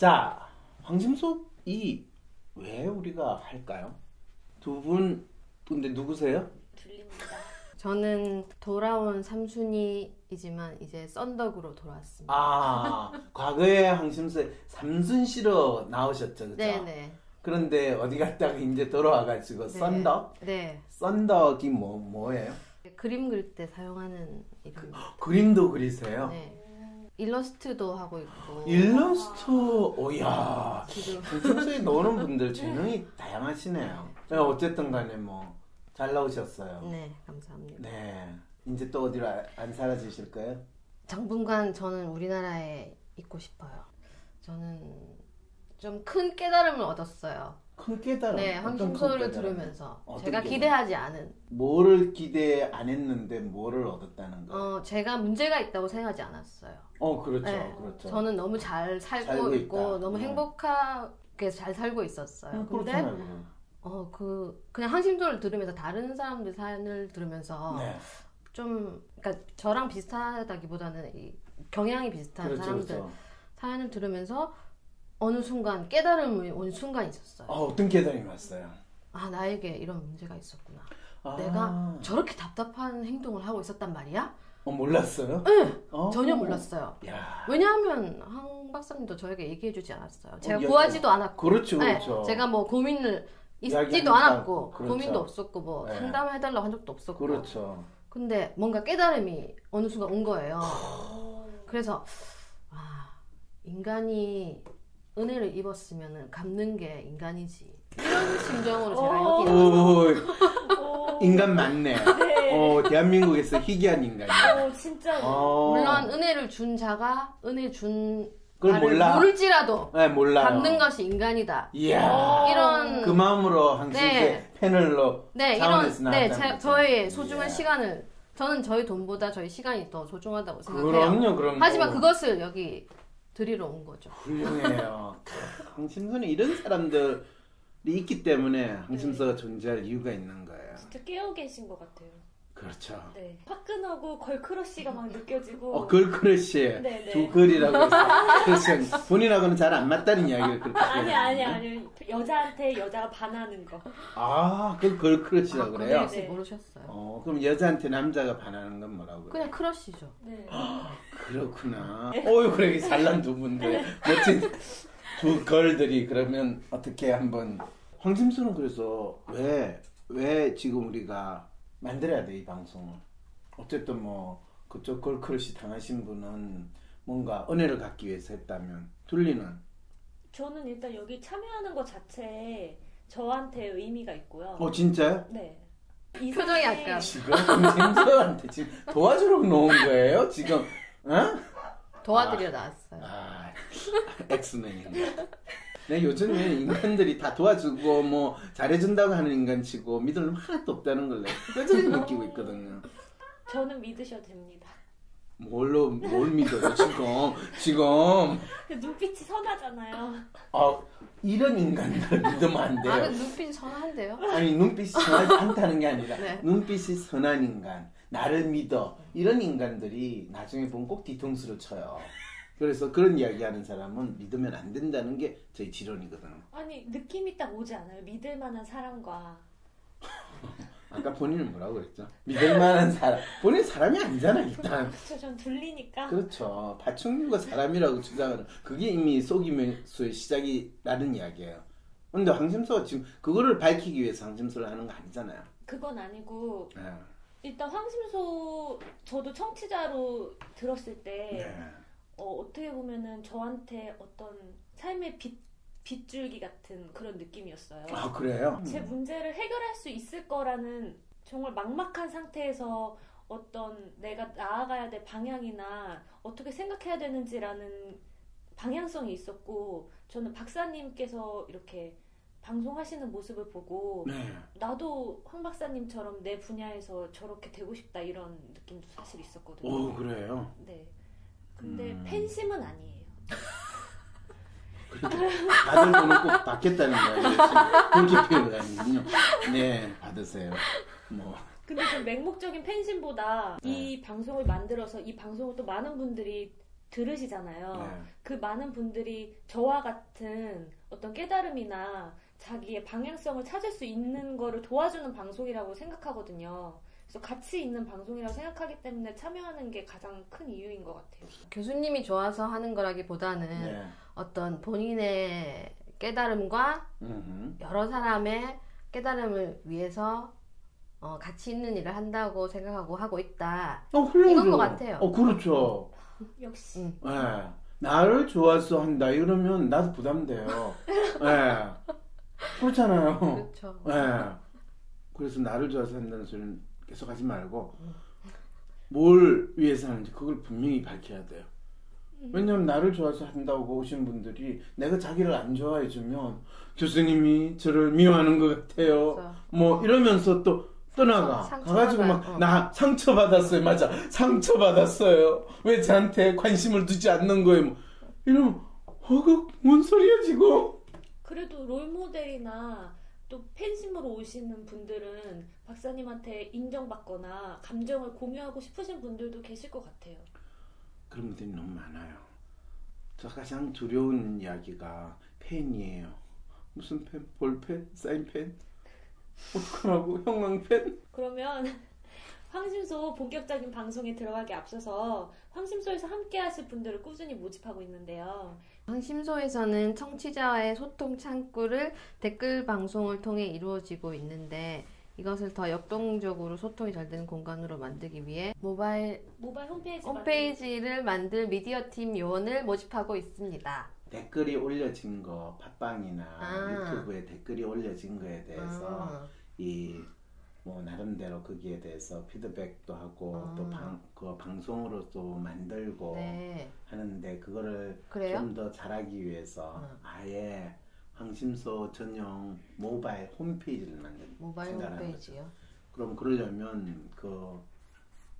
자, 황심석이 왜 우리가 할까요? 두 분, 근데 누구세요? 들립니다. 저는 돌아온 삼순이이지만 이제 썬덕으로 돌아왔습니다. 아, 과거에 황심석 삼순 씨로 나오셨죠, 그죠? 네네. 그런데 어디 갔다가 이제 돌아와가지고 네. 썬덕? 네. 썬덕이 뭐, 뭐예요? 그림 그릴 때 사용하는 이름입니다. 그림도 그리세요? 네. 일러스트도 하고 있고. 일러스트, 오야. 평소에 노는 분들 재능이 다양하시네요. 네, 어쨌든 간에 뭐, 잘 나오셨어요. 네 감사합니다. 네. 이제 또 어디로 안- 안 사라지실 거예요? 당분간 저는 우리나라에 있고 싶어요. 저는 좀 큰 깨달음을 얻었어요. 큰 깨달음. 네, 큰 깨달음? 들으면서 제가 깨달음? 기대하지 않은 뭐를 기대 안 했는데 뭐를 얻었다는 거예요? 어 제가 문제가 있다고 생각하지 않았어요. 어, 그렇죠. 네, 그렇죠. 저는 너무 잘 살고, 살고 있고 있다. 너무 음. 행복하게 잘 살고 있었어요. 음, 근데 그렇잖아요. 어 그 그냥 한심소를 들으면서 다른 사람들 사연을 들으면서 네. 좀 그러니까 저랑 비슷하다기보다는 이 경향이 비슷한 그렇죠, 사람들 그렇죠. 사연을 들으면서 어느 순간 깨달음이 온 순간이 있었어요. 아, 어떤 깨달음이 왔어요? 아 나에게 이런 문제가 있었구나. 아, 내가 저렇게 답답한 행동을 하고 있었단 말이야? 어, 몰랐어요? 네, 어? 전혀 몰랐어요. 야. 왜냐하면 황 박사님도 저에게 얘기해주지 않았어요. 제가 어, 구하지도 않았고, 그렇죠, 네, 그렇죠. 제가 뭐 고민을 있지도 않았고 그렇죠. 고민도 없었고 뭐 네. 상담해달라고 한 적도 없었고. 그렇죠. 근데 뭔가 깨달음이 어느 순간 온 거예요. 그래서 아 인간이 은혜를 입었으면 갚는 게 인간이지. 이런 심정으로 제가 오. 여기 나왔어요. 오, 오, 인간 맞네. 네. 어, 대한민국에서 희귀한 인간이야. 오, 진짜. 어. 물론 은혜를 준 자가 은혜 준 그걸 몰라. 모를지라도 네, 몰라요. 갚는 것이 인간이다. 이야. 이런 그 마음으로 항상 네. 패널로 네, 이런 네, 제. 저의 소중한 이야. 시간을 저는 저희 돈보다 저희 시간이 더 소중하다고 생각해요. 그럼요, 그럼요. 하지만 그것을 여기 드리러 온 거죠. 훌륭해요. 황심소는 이런 사람들이 있기 때문에 황심소가 존재할 이유가 있는 거예요. 진짜 깨어 계신 것 같아요. 그렇죠. 네. 화끈하고 걸크러쉬가 막 느껴지고. 어, 걸크러쉬 네, 네. 두 걸이라고 해서 그래서 본인하고는 잘 안 맞다는 이야기를 그렇게 아니, 아니. 아니. 여자한테 여자가 반하는 거. 아, 그 걸크러쉬라고 아, 그래요? 네. 모르셨어요? 어, 그럼 여자한테 남자가 반하는 건 뭐라고 그래요? 그냥 크러쉬죠. 네. 그렇구나. 어유 그래 잘난 두 분들 멋진 두 걸들이 그러면 어떻게 한번 황심수는 그래서 왜 왜 지금 우리가 만들어야 돼 이 방송을 어쨌든 뭐 그쪽 걸크러시 당하신 분은 뭔가 은혜를 갖기 위해서 했다면 둘리는 저는 일단 여기 참여하는 것 자체에 저한테 의미가 있고요. 어 진짜요? 네. 표정이 약간 지금 황심수한테 지금 도와주러 놓은 거예요 지금? 어? 도와드리러 나왔어요. 아, 엑스맨인가. 네, 요즘에 인간들이 다 도와주고 뭐 잘해준다고 하는 인간치고 믿을 놈 하나도 없다는 걸 여전히 느끼고 있거든요. 저는 믿으셔도 됩니다. 뭘로 뭘 믿어요 지금 지금 눈빛이 선하잖아요. 아 이런 인간들 믿으면 안 아, 돼요. 근데 눈빛이 선한데요? 아니 눈빛이 선하지 않다는 게 아니라 네. 눈빛이 선한 인간 나를 믿어 이런 인간들이 나중에 보면 꼭 뒤통수를 쳐요. 그래서 그런 이야기하는 사람은 믿으면 안 된다는 게 저희 지론이거든요. 아니 느낌이 딱 오지 않아요? 믿을 만한 사람과 아까 본인은 뭐라고 그랬죠? 믿을 만한 사람. 본인 사람이 아니잖아, 일단. 그쵸 전 들리니까 그렇죠. 파충류가 사람이라고 주장하는 그게 이미 속임수의 시작이라는 이야기예요. 근데 황심서가 지금 그거를 밝히기 위해서 황심서를 하는 거 아니잖아요. 그건 아니고 네. 일단 황심소 저도 청취자로 들었을 때 네. 어, 어떻게 보면은 저한테 어떤 삶의 빛, 빗줄기 같은 그런 느낌이었어요. 아, 그래요? 제 문제를 해결할 수 있을 거라는 정말 막막한 상태에서 어떤 내가 나아가야 될 방향이나 어떻게 생각해야 되는지라는 방향성이 있었고 저는 박사님께서 이렇게 방송하시는 모습을 보고 네. 나도 황 박사님처럼 내 분야에서 저렇게 되고 싶다 이런 느낌도 사실 있었거든요. 오, 그래요? 네. 근데 음. 팬심은 아니에요. 받을 돈은 꼭 받겠다는 거예요. 그렇게 표현을 하는군요. 네, 받으세요. 뭐. 근데 좀 맹목적인 팬심보다 네. 이 방송을 만들어서 이 방송을 또 많은 분들이 들으시잖아요. 네. 그 많은 분들이 저와 같은 어떤 깨달음이나 자기의 방향성을 찾을 수 있는 거를 도와주는 방송이라고 생각하거든요. 그래서 가치 있는 방송이라고 생각하기 때문에 참여하는 게 가장 큰 이유인 것 같아요. 교수님이 좋아서 하는 거라기보다는 네. 어떤 본인의 깨달음과 음흠. 여러 사람의 깨달음을 위해서 어, 가치 있는 일을 한다고 생각하고 하고 있다. 어, 훌륭하죠. 이건 것 같아요. 어, 그렇죠. 역시 음. 예. 나를 좋아서 한다 이러면 나도 부담돼요. 예. 그렇잖아요. 그렇죠. 예. 그래서 나를 좋아서 한다는 소리는 계속 하지 말고 뭘 위해서 하는지 그걸 분명히 밝혀야 돼요. 왜냐면 나를 좋아서 한다고 오신 분들이 내가 자기를 안 좋아해 주면 교수님이 저를 미워하는 것 같아요. 그래서 뭐 이러면서 또 떠나가 가가지고 상처받아요. 어. 막나 상처 받았어요 맞아 상처 받았어요 왜 저한테 관심을 두지 않는 거예요 뭐. 이러면 어그 뭔 소리야 지금 그래도 롤 모델이나 또 팬심으로 오시는 분들은 박사님한테 인정받거나 감정을 공유하고 싶으신 분들도 계실 것 같아요. 그런 분들이 너무 많아요 저 가장 두려운 이야기가 펜이에요 무슨 펜? 볼펜? 사인펜? 어떡하라고 형광펜? 그러면 황심소 본격적인 방송에 들어가기 앞서서 황심소에서 함께 하실 분들을 꾸준히 모집하고 있는데요. 방심소에서는 청취자와의 소통 창구를 댓글 방송을 통해 이루어지고 있는데 이것을 더 역동적으로 소통이 잘 되는 공간으로 만들기 위해 모바일 모바일 홈페이지 홈페이지를 만들 미디어 팀 요원을 모집하고 있습니다. 댓글이 올려진 거 팟빵이나 아. 유튜브에 댓글이 올려진 거에 대해서 아, 이 뭐 나름대로 거기에 대해서 피드백도 하고 아. 또방그 방송으로도 만들고 네. 하는데 그거를? 좀 더 잘하기 위해서 어. 아예 황심소 전용 모바일 홈페이지를 만든 모바일 홈페이지요. 그럼 그러려면 그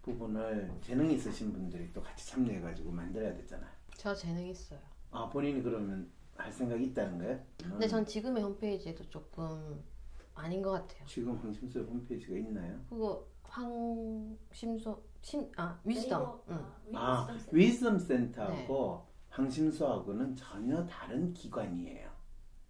부분을 재능 있으신 분들이 또 같이 참여해가지고 만들어야 되잖아요. 저 재능 있어요. 아 본인이 그러면 할 생각이 있다는 거예요? 근데 음. 전 지금의 홈페이지도 조금 아닌 것 같아요. 지금 황심소 홈페이지가 있나요? 그거 황심소 심아 위즈덤. 네이버, 응. 아 아, 위즈덤 센터하고 황심소하고는 전혀 다른 기관이에요.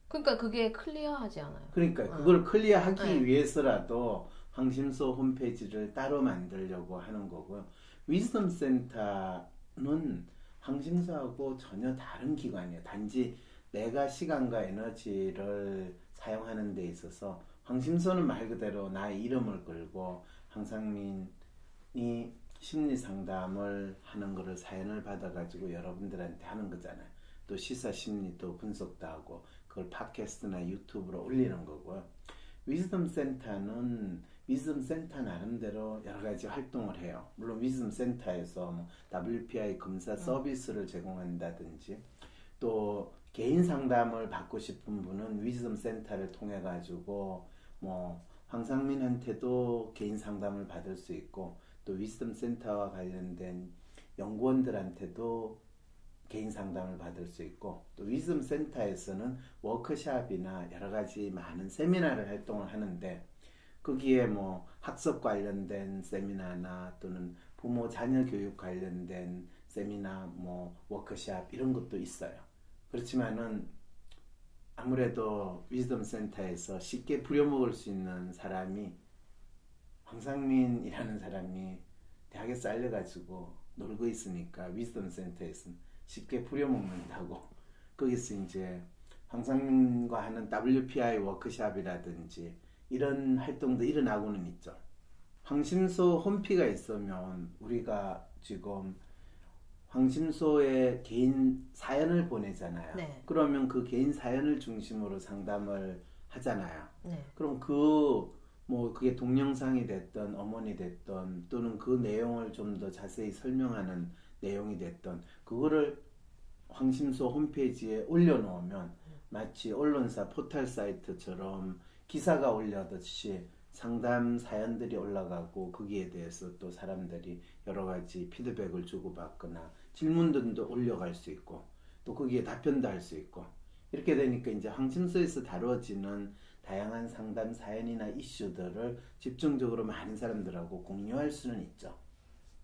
그러니까 그게 클리어하지 않아요. 그러니까 어. 그걸 클리어하기 네. 위해서라도 황심소 홈페이지를 따로 만들려고 하는 거고요. 위즈덤 센터는 황심소하고 전혀 다른 기관이에요. 단지 내가 시간과 에너지를 사용하는 데 있어서 황심소는 말 그대로 나의 이름을 걸고 황상민이 심리 상담을 하는 거를 사연을 받아가지고 여러분들한테 하는 거잖아요. 또 시사 심리도 분석도 하고 그걸 팟캐스트나 유튜브로 올리는 거고요. 위즈덤 센터는 위즈덤 센터 나름대로 여러 가지 활동을 해요. 물론 위즈덤 센터에서 뭐 WPI 검사 서비스를 제공한다든지 또 개인 상담을 받고 싶은 분은 위즈덤 센터를 통해 가지고 뭐 황상민한테도 개인 상담을 받을 수 있고 또 위즈덤 센터와 관련된 연구원들한테도 개인 상담을 받을 수 있고 또 위즈덤 센터에서는 워크샵이나 여러 가지 많은 세미나를 활동을 하는데 거기에 뭐 학습 관련된 세미나나 또는 부모 자녀 교육 관련된 세미나 뭐 워크샵 이런 것도 있어요. 그렇지만은 아무래도 위즈덤 센터에서 쉽게 부려먹을 수 있는 사람이 황상민이라는 사람이 대학에 잘려가지고 놀고 있으니까 위즈덤 센터에서는 쉽게 부려먹는다고 거기서 이제 황상민과 하는 WPI 워크샵이라든지 이런 활동도 일어나고는 있죠. 황심소 홈피가 있으면 우리가 지금 황심소에 개인 사연을 보내잖아요. 네. 그러면 그 개인 사연을 중심으로 상담을 하잖아요. 네. 그럼 그 뭐 그게 동영상이 됐던 어머니 됐던 또는 그 내용을 좀 더 자세히 설명하는 내용이 됐던 그거를 황심소 홈페이지에 올려놓으면 마치 언론사 포털 사이트처럼 기사가 올려듯이 상담 사연들이 올라가고 거기에 대해서 또 사람들이 여러 가지 피드백을 주고받거나 질문들도 올려갈 수 있고 또 거기에 답변도 할 수 있고 이렇게 되니까 이제 황심소에서 다뤄지는 다양한 상담 사연이나 이슈들을 집중적으로 많은 사람들하고 공유할 수는 있죠.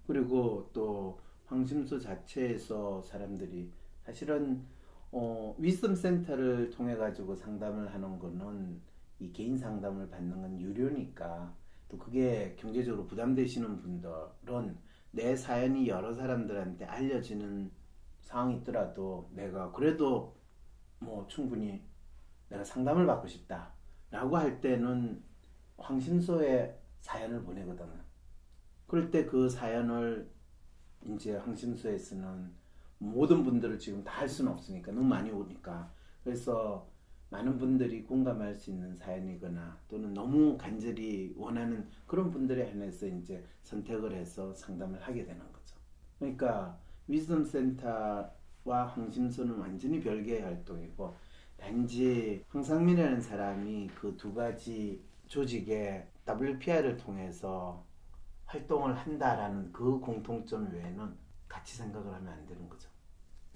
그리고 또 황심소 자체에서 사람들이 사실은 어, 위섬 센터를 통해 가지고 상담을 하는 거는 이 개인 상담을 받는 건 유료니까 또 그게 경제적으로 부담되시는 분들은 내 사연이 여러 사람들한테 알려지는 상황이 있더라도 내가 그래도 뭐 충분히 내가 상담을 받고 싶다 라고 할 때는 황심소에 사연을 보내거든요. 그럴 때 그 사연을 이제 황심소에서는 모든 분들을 지금 다 할 수는 없으니까 너무 많이 오니까 그래서 많은 분들이 공감할 수 있는 사연이거나 또는 너무 간절히 원하는 그런 분들에 한해서 이제 선택을 해서 상담을 하게 되는 거죠. 그러니까 위즈덤 센터와 황심소는 완전히 별개의 활동이고 단지 황상민이라는 사람이 그 두 가지 조직의 WPR을 통해서 활동을 한다라는 그 공통점 외에는 같이 생각을 하면 안 되는 거죠.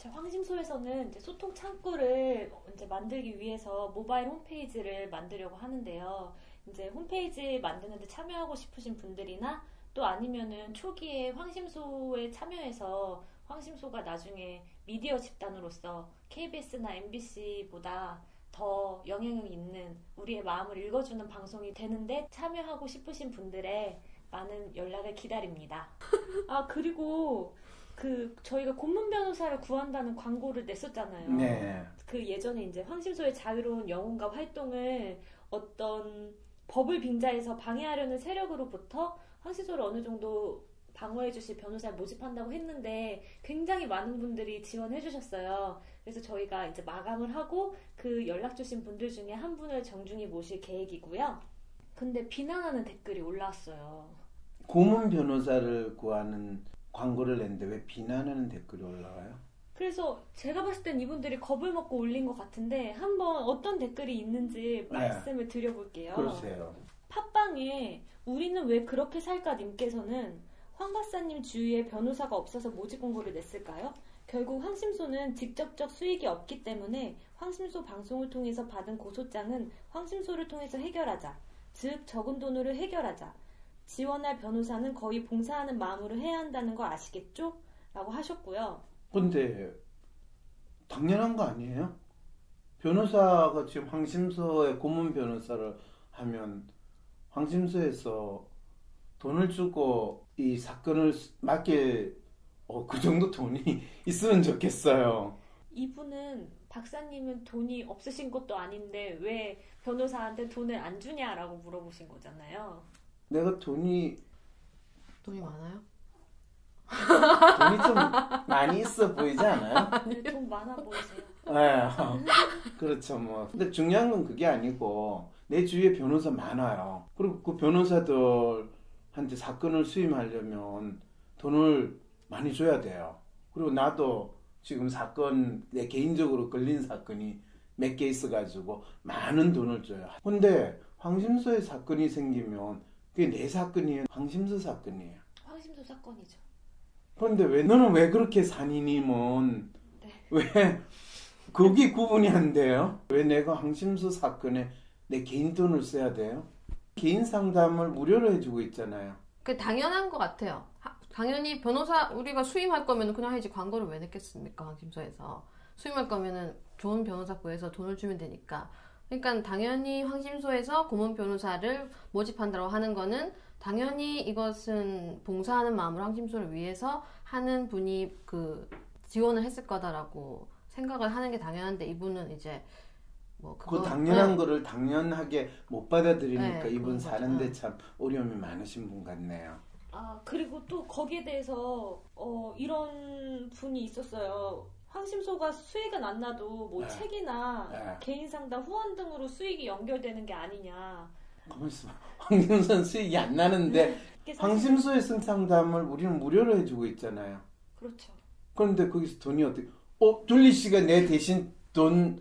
제 황심소에서는 이제 소통 창구를 이제 만들기 위해서 모바일 홈페이지를 만들려고 하는데요. 이제 홈페이지 만드는데 참여하고 싶으신 분들이나 또 아니면은 초기에 황심소에 참여해서 황심소가 나중에 미디어 집단으로서 KBS나 MBC보다 더 영향력 있는 우리의 마음을 읽어주는 방송이 되는데 참여하고 싶으신 분들의 많은 연락을 기다립니다. 아 그리고 그 저희가 고문 변호사를 구한다는 광고를 냈었잖아요. 네. 그 예전에 이제 황심소의 자유로운 영혼과 활동을 어떤 법을 빙자해서 방해하려는 세력으로부터 황심소를 어느 정도 방어해 주실 변호사를 모집한다고 했는데 굉장히 많은 분들이 지원해 주셨어요. 그래서 저희가 이제 마감을 하고 그 연락 주신 분들 중에 한 분을 정중히 모실 계획이고요. 근데 비난하는 댓글이 올라왔어요. 고문 변호사를 구하는 광고를 냈는데 왜 비난하는 댓글이 올라와요? 그래서 제가 봤을 땐 이분들이 겁을 먹고 올린 것 같은데 한번 어떤 댓글이 있는지 네. 말씀을 드려볼게요. 그러세요. 팟빵에 우리는 왜 그렇게 살까 님께서는 황 박사님 주위에 변호사가 없어서 모집 공고를 냈을까요? 결국 황심소는 직접적 수익이 없기 때문에 황심소 방송을 통해서 받은 고소장은 황심소를 통해서 해결하자. 즉 적은 돈으로 해결하자. 지원할 변호사는 거의 봉사하는 마음으로 해야 한다는 거 아시겠죠? 라고 하셨고요. 근데 당연한 거 아니에요? 변호사가 지금 황심소에 고문 변호사를 하면 황심소에서 돈을 주고 이 사건을 맡길 어, 그 정도 돈이 있으면 좋겠어요. 이분은 박사님은 돈이 없으신 것도 아닌데 왜 변호사한테 돈을 안 주냐라고 물어보신 거잖아요. 내가 돈이 돈이 많아요? 돈이 좀 많이 있어 보이지 않아요? 네, 돈 많아 보이세요. 네, 그렇죠 뭐. 근데 중요한 건 그게 아니고 내 주위에 변호사 많아요. 그리고 그 변호사들한테 사건을 수임하려면 돈을 많이 줘야 돼요. 그리고 나도 지금 사건 내 개인적으로 걸린 사건이 몇 개 있어가지고 많은 돈을 줘요. 근데 황심소에 사건이 생기면 그게 내 사건이에요. 황심소 사건이에요. 황심소 사건이죠. 그런데 왜 너는 왜 그렇게 산이님은 네. 왜 거기 구분이 안 돼요? 왜 내가 황심소 사건에 내 개인 돈을 써야 돼요? 개인 상담을 무료로 해주고 있잖아요. 그 당연한 것 같아요. 하- 당연히 변호사 우리가 수임할 거면 그냥 해야지 광고를 왜 냈겠습니까 황심소에서 수임할 거면은 좋은 변호사 구해서 돈을 주면 되니까. 그러니까 당연히 황심소에서 고문 변호사를 모집한다고 하는 거는 당연히 이것은 봉사하는 마음으로 황심소를 위해서 하는 분이 그 지원을 했을 거다라고 생각을 하는 게 당연한데 이분은 이제 뭐그 그거 당연한 네. 거를 당연하게 못 받아들이니까 네, 이분. 사는데 네. 참 어려움이 많으신 분 같네요. 아 그리고 또 거기에 대해서 어, 이런 분이 있었어요. 황심소가 수익은 안 나도 뭐 네. 책이나 네. 개인 상담 후원 등으로 수익이 연결되는 게 아니냐. 가만 있어 봐. 황심소는 수익이 안 나는데 사실- 황심소의 상담을 우리는 무료로 해주고 있잖아요. 그렇죠. 그런데 거기서 돈이 어떻게? 어, 둘리 씨가 내 대신 돈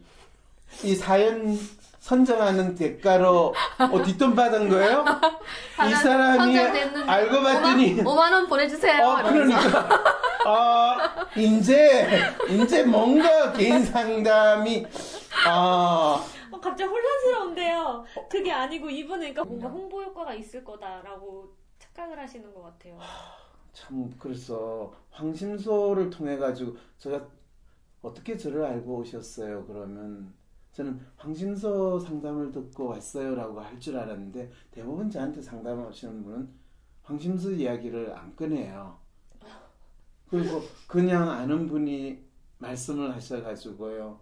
이 사연 선정하는 대가로 어, 뒷돈 받은 거예요? 이 사람이 알고 봤더니 5만, 원 보내주세요. 어. 그러니까 아 이제 이제 뭔가 개인 상담이 아 어, 갑자기 혼란스러운데요. 그게 아니고 이분은 그러니까 뭔가 홍보 효과가 있을 거다라고 착각을 하시는 것 같아요. 참 그래서 황심소를 통해 가지고 제가 어떻게 저를 알고 오셨어요? 그러면 저는 황심소 상담을 듣고 왔어요라고 할 줄 알았는데 대부분 저한테 상담하시는 분은 황심소 이야기를 안 꺼내요. 그리고 그냥 아는 분이 말씀을 하셔가지고요.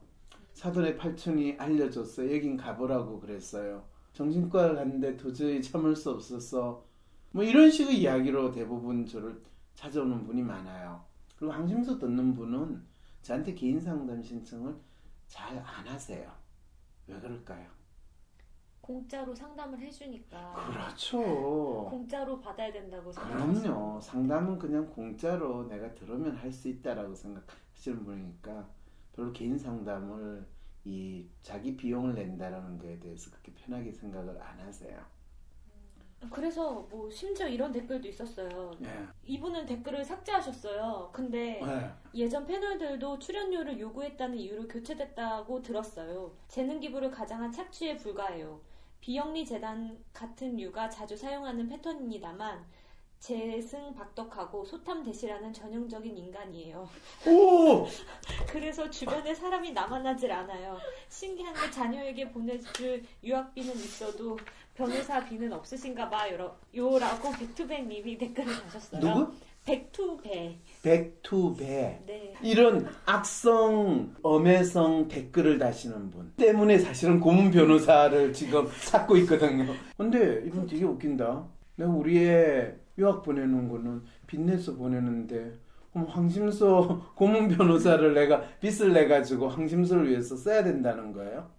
사돈의 팔촌이 알려줬어요. 여긴 가보라고 그랬어요. 정신과를 갔는데 도저히 참을 수 없어서 뭐 이런 식의 이야기로 대부분 저를 찾아오는 분이 많아요. 그리고 항심소 듣는 분은 저한테 개인 상담 신청을 잘 안 하세요. 왜 그럴까요? 공짜로 상담을 해주니까 그렇죠. 공짜로 받아야 된다고 생각하시는 그럼요. 상담은 그냥 공짜로 내가 들으면 할 수 있다라고 생각하시는 분이니까 별로 개인 상담을 이 자기 비용을 낸다라는 거에 대해서 그렇게 편하게 생각을 안 하세요. 그래서 뭐 심지어 이런 댓글도 있었어요. 예. 이분은 댓글을 삭제하셨어요. 근데 네. 예전 패널들도 출연료를 요구했다는 이유로 교체됐다고 들었어요. 재능 기부를 가장한 착취에 불과해요. 비영리 재단 같은 류가 자주 사용하는 패턴입니다만 재승박덕하고 소탐대실하는 전형적인 인간이에요. 오! 그래서 주변에 사람이 남아나질 않아요. 신기한 게 자녀에게 보내줄 유학비는 있어도 변호사비는 없으신가 봐요. 요라고 백투백 님이 댓글을 다셨어요. 누구? 백투백. 백투백. 네. 이런 악성, 음해성 댓글을 다시는 분 때문에 사실은 고문 변호사를 지금 찾고 있거든요. 근데 이분 되게 웃긴다. 내가 우리의 유학 보내는 거는 빚내서 보내는데 그럼 황심소 고문 변호사를 내가 빚을 내 가지고 황심소를 위해서 써야 된다는 거예요?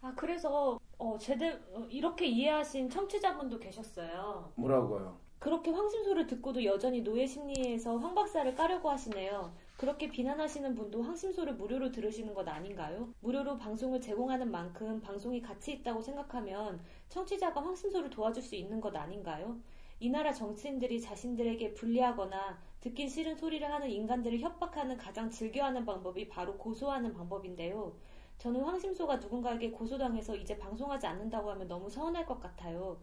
아 그래서 어, 제대 어, 이렇게 이해하신 청취자분도 계셨어요. 뭐라고요? 그렇게 황심소를 듣고도 여전히 노예 심리에서 황 박사를 까려고 하시네요. 그렇게 비난하시는 분도 황심소를 무료로 들으시는 것 아닌가요? 무료로 방송을 제공하는 만큼 방송이 가치 있다고 생각하면 청취자가 황심소를 도와줄 수 있는 것 아닌가요? 이 나라 정치인들이 자신들에게 불리하거나 듣기 싫은 소리를 하는 인간들을 협박하는 가장 즐겨하는 방법이 바로 고소하는 방법인데요. 저는 황심소가 누군가에게 고소당해서 이제 방송하지 않는다고 하면 너무 서운할 것 같아요.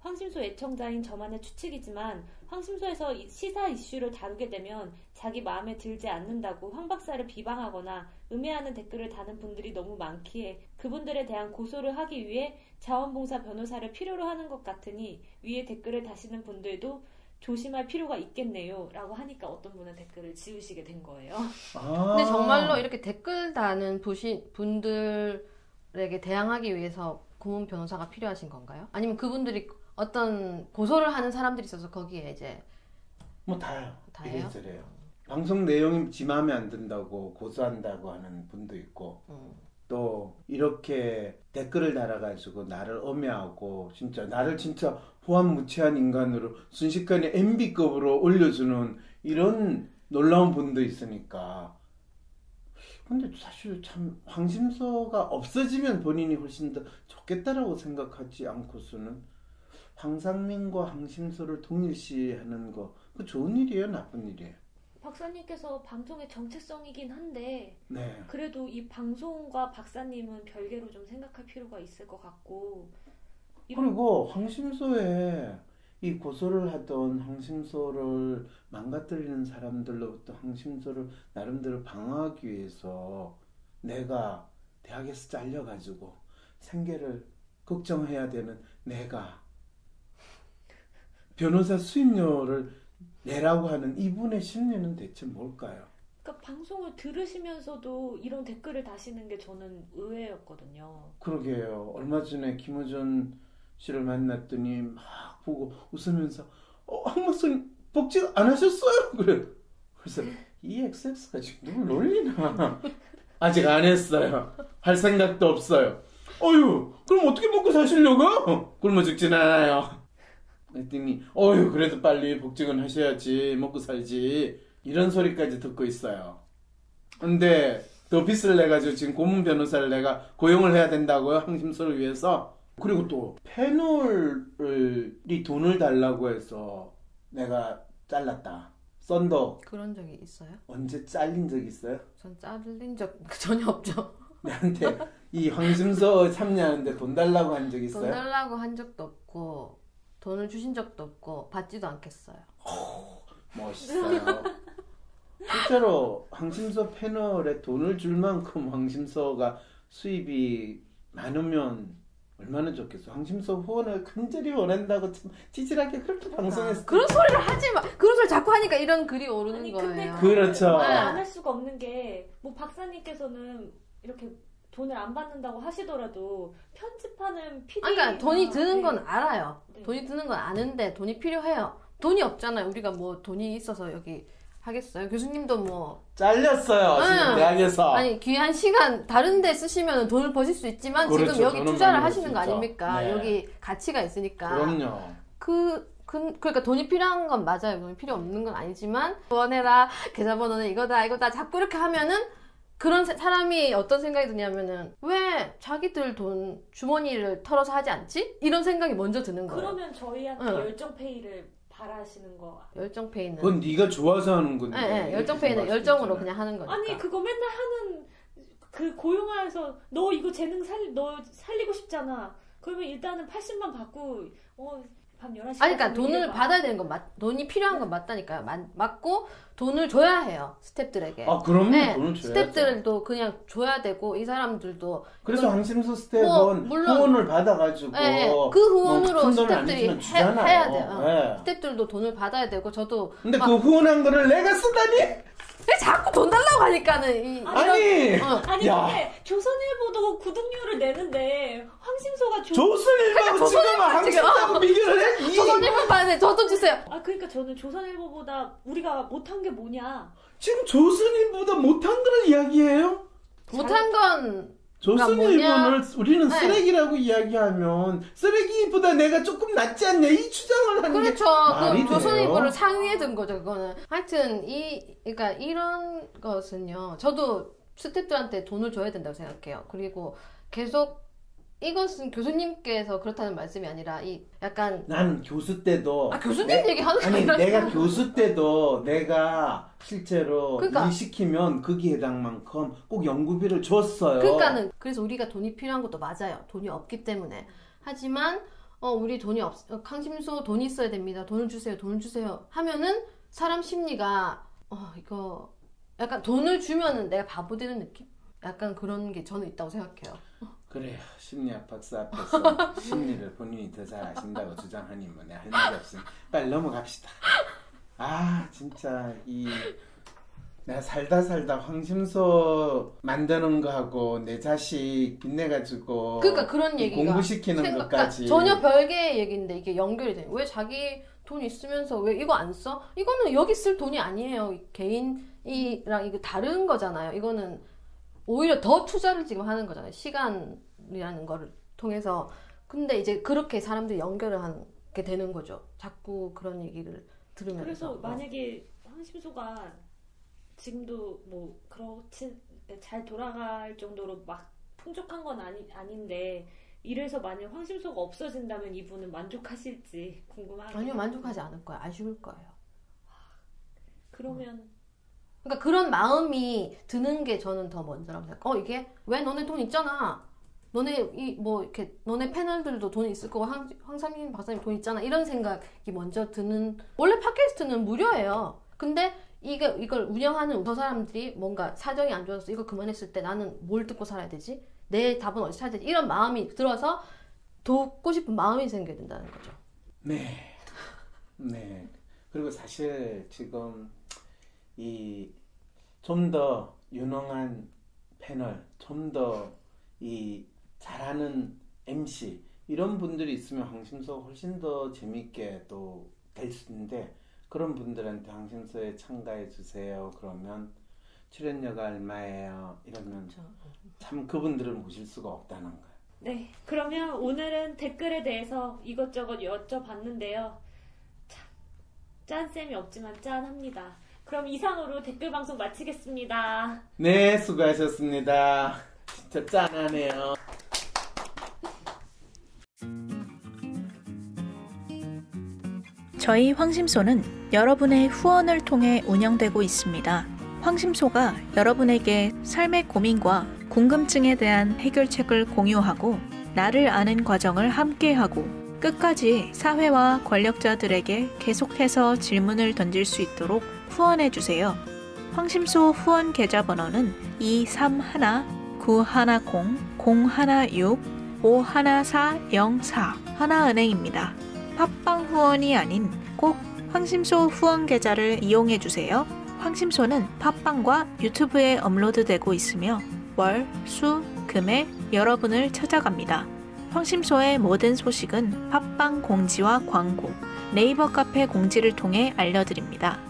황심소 애청자인 저만의 추측이지만 황심소에서 이- 시사 이슈를 다루게 되면 자기 마음에 들지 않는다고 황 박사를 비방하거나 음해하는 댓글을 다는 분들이 너무 많기에 그분들에 대한 고소를 하기 위해 자원봉사 변호사를 필요로 하는 것 같으니 위에 댓글을 다시는 분들도 조심할 필요가 있겠네요. 라고 하니까 어떤 분은 댓글을 지우시게 된 거예요. 아. 근데 정말로 이렇게 댓글 다는 부신 분들에게 대항하기 위해서 고문 변호사가 필요하신 건가요? 아니면 그분들이 어떤 고소를 하는 사람들이 있어서 거기에 이제 뭐 다요. 다예요? 이래저래요. 방송 내용이 지 마음에 안 든다고 고소한다고 하는 분도 있고 음, 또 이렇게 댓글을 달아가지고 나를 엄해하고 진짜 나를 진짜 호환무치한 인간으로 순식간에 MB급으로 올려주는 이런 놀라운 분도 있으니까 근데 사실 참 황심소가 없어지면 본인이 훨씬 더 좋겠다라고 생각하지 않고서는 황상민과 황심소를 동일시하는 거. 그 좋은 일이에요? 나쁜 일이에요? 박사님께서 방송의 정체성이긴 한데 네. 그래도 이 방송과 박사님은 별개로 좀 생각할 필요가 있을 것 같고 그리고 황심소에 이 고소를 하던 황심소를 망가뜨리는 사람들로부터 황심소를 나름대로 방어하기 위해서 내가 대학에서 잘려가지고 생계를 걱정해야 되는 내가 변호사 수임료를 내라고 하는 이분의 심리는 대체 뭘까요? 그러니까 방송을 들으시면서도 이런 댓글을 다시는 게 저는 의외였거든요. 그러게요. 얼마 전에 김호준 씨를 만났더니 막 보고 웃으면서 어, 한 목소리 복직 안 하셨어요? 그래. 그래서 이 XX가 지금 누굴 놀리나? 아직 안 했어요. 할 생각도 없어요. 어휴, 그럼 어떻게 먹고 사시려고요? 굶어 죽진 않아요. 그랬더니 어휴, 그래도 빨리 복직은 하셔야지 먹고 살지. 이런 소리까지 듣고 있어요. 근데 더 빚을 내가지고 지금 고문 변호사를 내가 고용을 해야 된다고요 항심소를 위해서 그리고 또 패널이 돈을 달라고 해서 내가 잘랐다 썬더 그런 적이 있어요? 언제 잘린 적 있어요? 전 잘린 적 전혀 없죠. 내한테 이 황심소 참여하는데 돈 달라고 한적돈 있어요? 달라고 한 적도 없고 돈을 주신 적도 없고 받지도 않겠어요. 멋있어요. 실제로 황심소 패널에 돈을 줄 만큼 황심소가 수입이 많으면 얼마나 좋겠어. 황심소 후원을 간절히 원한다고 참 찌질하게 그렇게 방송했어. 아, 그런 소리를 하지 마. 그런 소리 자꾸 하니까 이런 글이 오르는 아니, 거예요. 근데 그렇죠. 말을 안할 수가 없는 게 뭐 박사님께서는 이렇게 돈을 안 받는다고 하시더라도 편집하는 PD 아, 그러니까 돈이 드는 건 네. 알아요. 네. 돈이 드는 건 아는데 돈이 필요해요. 돈이 없잖아요. 우리가 뭐 돈이 있어서 여기 하겠어요. 교수님도 뭐 잘렸어요. 지금 응. 대학에서. 아니 귀한 시간 다른 데 쓰시면 돈을 버실 수 있지만 그렇죠. 지금 여기 투자를 하시는 거 있죠. 아닙니까? 네. 여기 가치가 있으니까. 그럼요. 그, 그, 그러니까 돈이 필요한 건 맞아요. 돈이 필요 없는 건 아니지만, 원해라, 계좌번호는 이거다, 이거다, 자꾸 이렇게 하면은, 그런 사- 사람이 어떤 생각이 드냐면은, 왜 자기들 돈 주머니를 털어서 하지 않지? 이런 생각이 먼저 드는 거예요. 그러면 저희한테 응. 열정페이를 바라시는 거 열정페이는. 그건 네가 좋아서 하는 건데. 네, 네, 열정페이는 열정으로 있잖아요. 그냥 하는 거니까. 아니 그거 맨날 하는 그 고용하에서 너 이거 재능 살 너 살리고 싶잖아. 그러면 일단은 80만 받고 어 밤 11시 아니, 그러니까 돈을 받아야 되는 건 맞, 돈이 필요한 건 맞다니까요. 맞, 맞고, 돈을 줘야 해요. 스탭들에게. 아, 그럼요. 네, 돈을 줘야죠. 스탭들도 그냥 줘야 되고, 이 사람들도. 그래서 황심소 스텝은 뭐, 물론- 후원을 받아가지고 네, 네. 그 후원으로 뭐큰 돈을 안 스탭들이 해. 해야 돼요. 네. 스탭들도 돈을 받아야 되고, 저도. 근데 막- 그 후원한 거를 내가 쓰다니? 왜 자꾸 돈 달라고 하니까는, 이, 아니, 이런, 어. 아니 야. 근데 조선일보도 구독료를 내는데 황심소가 조... 조선일보하고 지금 황심소하고 비교를 해? 이- 조선일보 받는데 저도 주세요. 아 그러니까 저는 조선일보보다 우리가 못한 게 뭐냐? 지금 조선일보다 못한 거를 이야기해요? 못한 건, 조선일보를 우리는 네. 쓰레기라고 이야기하면 쓰레기보다 내가 조금 낫지 않냐 이 주장을 하는 그렇죠. 게 말이 그 돼요? 조선일보를 상위에 든 거죠, 그거는. 하여튼, 이, 그러니까 이런 것은요, 저도 스탭들한테 돈을 줘야 된다고 생각해요. 그리고 계속, 이것은 교수님께서 그렇다는 말씀이 아니라, 이 약간, 나는 교수 때도 아, 교수님 내- 얘기하는 게 아니 내가. 교수 때도 내가 실제로 그러니까. 일 시키면 거기에 해당만큼 꼭 연구비를 줬어요. 그러니까는 그래서 우리가 돈이 필요한 것도 맞아요. 돈이 없기 때문에. 하지만 어 우리 돈이 없 어, 강심소 돈이 있어야 됩니다. 돈을 주세요. 돈을 주세요. 하면은 사람 심리가 어 이거 약간 돈을 주면은 내가 바보 되는 느낌? 약간 그런 게 저는 있다고 생각해요. 그래요. 심리학 박사 앞에서 심리를 본인이 더 잘 아신다고 주장하니 뭐 내가 할 말이 없으니 빨리 넘어갑시다. 아 진짜 이 내가 살다 살다 황심소 만드는 거하고 내 자식 빚내가지고 그러니까 그런 얘기가 공부시키는 생각- 것까지 그러니까 전혀 별개의 얘기인데 이게 연결이 돼. 왜 자기 돈 있으면서 왜 이거 안 써? 이거는 여기 쓸 돈이 아니에요. 개인이랑 이거 다른 거잖아요. 이거는 오히려 더 투자를 지금 하는 거잖아요. 시간이라는 거를 통해서. 근데 이제 그렇게 사람들이 연결을 하게 되는 거죠. 자꾸 그런 얘기를 들으면서. 그래서 만약에 황심소가 지금도 뭐 그렇지 잘 돌아갈 정도로 막 풍족한 건 아니, 아닌데 이래서 만약 황심소가 없어진다면 이분은 만족하실지 아니요, 해요. 만족하지 않을 거예요. 아쉬울 거예요. 그러면 그러니까 그런 마음이 드는 게 저는 더 먼저라고 생각. 어 이게 왜 너네 돈 있잖아. 너네 이 뭐 이렇게 너네 패널들도 돈 있을 거고 황, 황삼민 박사님 돈 있잖아. 이런 생각이 먼저 드는. 원래 팟캐스트는 무료예요. 근데 이게 이걸 운영하는 저 사람들이 뭔가 사정이 안 좋아서 이거 그만했을 때 나는 뭘 듣고 살아야 되지? 내 답은 어디서 찾아야 되지? 이런 마음이 들어서 돕고 싶은 마음이 생겨야 된다는 거죠. 네. 네. 그리고 사실 지금 이 좀 더 유능한 패널, 좀 더 이 잘하는 MC 이런 분들이 있으면 황심소 훨씬 더 재밌게 또 될 수 있는데 그런 분들한테 황심소에 참가해 주세요. 그러면 출연료가 얼마예요? 이러면 참 그분들을 모실 수가 없다는 거예요. 네 그러면 오늘은 댓글에 대해서 이것저것 여쭤봤는데요 참 짠 쌤이 없지만 짠합니다 그럼 이상으로 댓글 방송 마치겠습니다 네, 수고하셨습니다. 진짜 짠하네요. 저희 황심소는 여러분의 후원을 통해 운영되고 있습니다. 황심소가 여러분에게 삶의 고민과 궁금증에 대한 해결책을 공유하고 나를 아는 과정을 함께하고 끝까지 사회와 권력자들에게 계속해서 질문을 던질 수 있도록 후원해주세요. 황심소 후원 계좌번호는 231-910-016-51404 하나은행입니다. 팟빵 후원이 아닌 꼭 황심소 후원 계좌를 이용해주세요. 황심소는 팟빵과 유튜브에 업로드되고 있으며 월, 수, 금에 여러분을 찾아갑니다. 황심소의 모든 소식은 팟빵 공지와 광고, 네이버 카페 공지를 통해 알려드립니다.